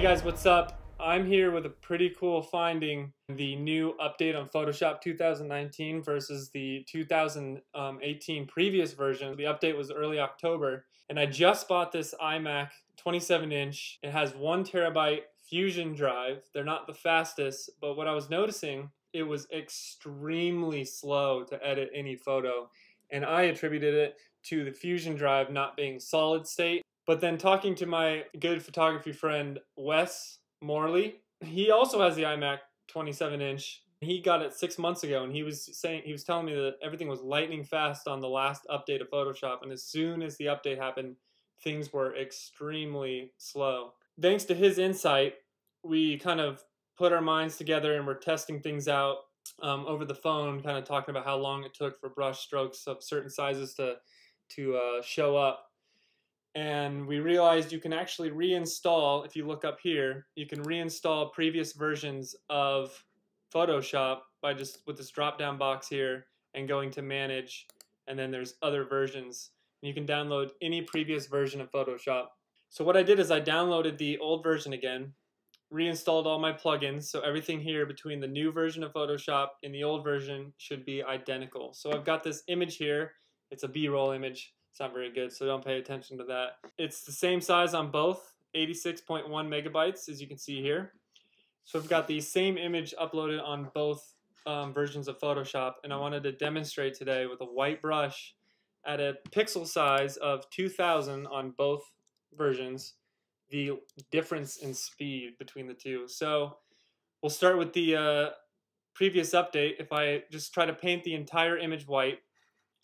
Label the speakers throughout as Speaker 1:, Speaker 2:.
Speaker 1: guys, what's up? I'm here with a pretty cool finding, the new update on Photoshop 2019 versus the 2018 previous version. The update was early October, and I just bought this iMac 27 inch. It has one terabyte Fusion drive. They're not the fastest, but what I was noticing, it was extremely slow to edit any photo, and I attributed it to the Fusion drive not being solid state. But then talking to my good photography friend Wes Morley, he also has the iMac 27 inch. He got it six months ago, and he was saying he was telling me that everything was lightning fast on the last update of Photoshop, and as soon as the update happened, things were extremely slow. Thanks to his insight, we kind of put our minds together and we're testing things out um, over the phone, kind of talking about how long it took for brush strokes of certain sizes to to uh, show up and we realized you can actually reinstall, if you look up here, you can reinstall previous versions of Photoshop by just with this drop down box here and going to manage and then there's other versions. And you can download any previous version of Photoshop. So what I did is I downloaded the old version again, reinstalled all my plugins, so everything here between the new version of Photoshop and the old version should be identical. So I've got this image here, it's a B-roll image. It's not very good, so don't pay attention to that. It's the same size on both, 86.1 megabytes, as you can see here. So I've got the same image uploaded on both um, versions of Photoshop, and I wanted to demonstrate today with a white brush at a pixel size of 2000 on both versions, the difference in speed between the two. So we'll start with the uh, previous update. If I just try to paint the entire image white,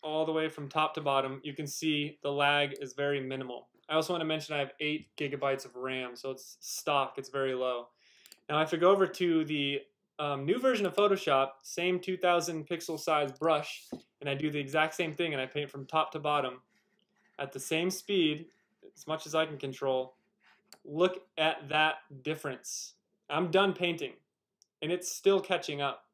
Speaker 1: all the way from top to bottom, you can see the lag is very minimal. I also want to mention I have 8 gigabytes of RAM, so it's stock, it's very low. Now if I go over to the um, new version of Photoshop, same 2000 pixel size brush, and I do the exact same thing and I paint from top to bottom at the same speed, as much as I can control, look at that difference. I'm done painting, and it's still catching up.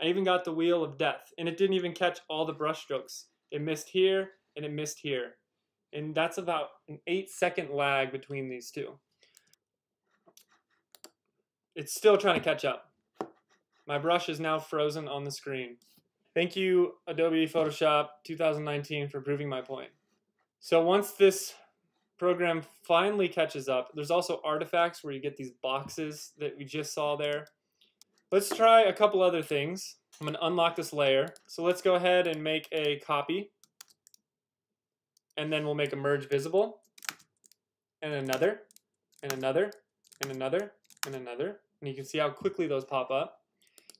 Speaker 1: I even got the Wheel of Death, and it didn't even catch all the brush strokes. It missed here, and it missed here. And that's about an eight second lag between these two. It's still trying to catch up. My brush is now frozen on the screen. Thank you, Adobe Photoshop 2019, for proving my point. So once this program finally catches up, there's also artifacts where you get these boxes that we just saw there. Let's try a couple other things. I'm going to unlock this layer. So let's go ahead and make a copy. And then we'll make a merge visible. And another, and another, and another, and another. And you can see how quickly those pop up.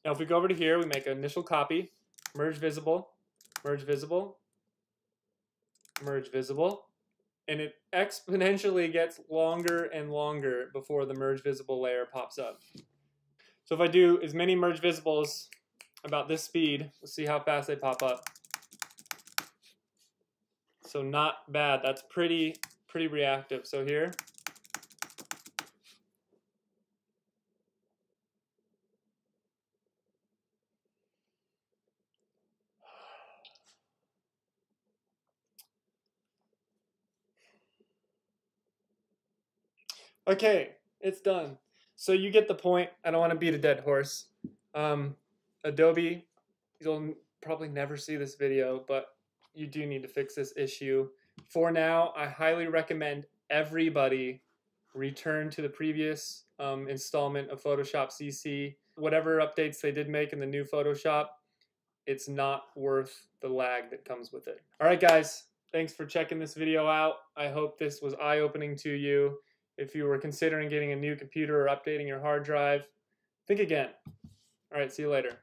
Speaker 1: Now if we go over to here, we make an initial copy, merge visible, merge visible, merge visible. And it exponentially gets longer and longer before the merge visible layer pops up. So if I do as many merge visibles about this speed, let's see how fast they pop up. So not bad. That's pretty, pretty reactive. So here, Okay, it's done. So you get the point. I don't want to beat a dead horse. Um, Adobe, you'll probably never see this video, but you do need to fix this issue. For now, I highly recommend everybody return to the previous um, installment of Photoshop CC. Whatever updates they did make in the new Photoshop, it's not worth the lag that comes with it. All right, guys, thanks for checking this video out. I hope this was eye-opening to you. If you were considering getting a new computer or updating your hard drive, think again. All right, see you later.